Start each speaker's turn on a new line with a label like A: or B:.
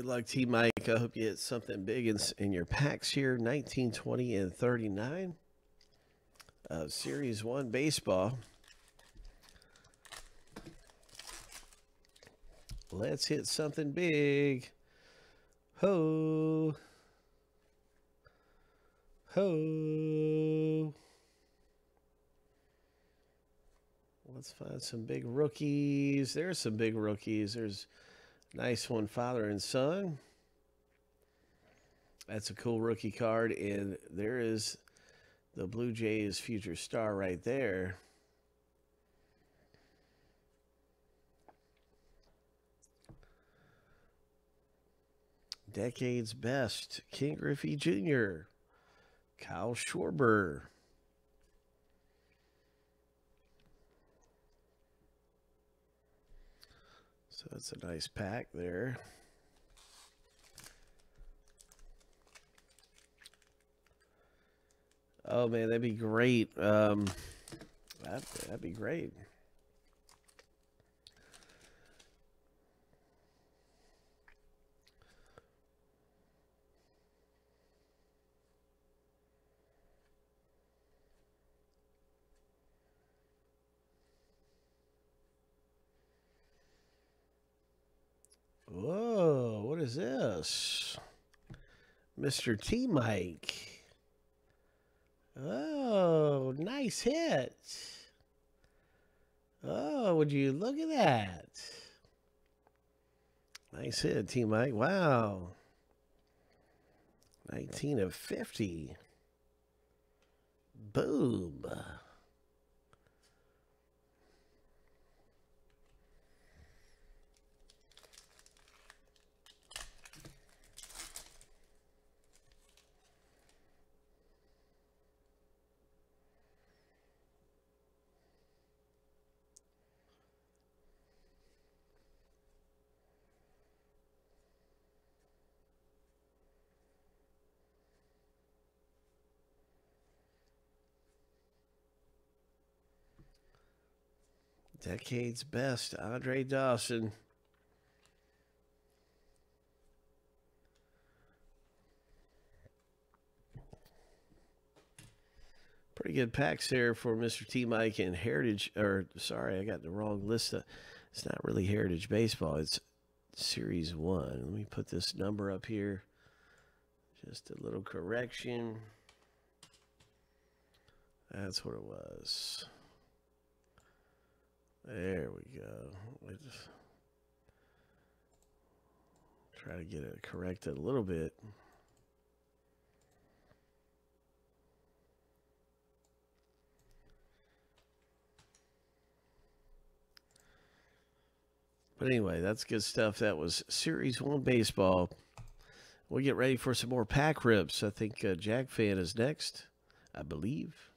A: Good luck, T Mike. I hope you hit something big in, in your packs here 19, 20, and 39 of Series 1 Baseball. Let's hit something big. Ho. Ho. Let's find some big rookies. There's some big rookies. There's Nice one, father and son. That's a cool rookie card. And there is the Blue Jays future star right there. Decade's best, Ken Griffey Jr., Kyle Schwarber. So that's a nice pack there. Oh man, that'd be great. Um, that that'd be great. Whoa, what is this? Mr. T Mike. Oh, nice hit. Oh, would you look at that? Nice hit, T Mike. Wow. 19 of 50. Boom. Decade's best, Andre Dawson. Pretty good packs here for Mr. T Mike and Heritage. Or, sorry, I got the wrong list. It's not really Heritage Baseball, it's Series 1. Let me put this number up here. Just a little correction. That's what it was. There we go. Let's try to get it corrected a little bit. But anyway, that's good stuff. That was Series 1 Baseball. We'll get ready for some more pack rips. I think uh, Jack Fan is next, I believe.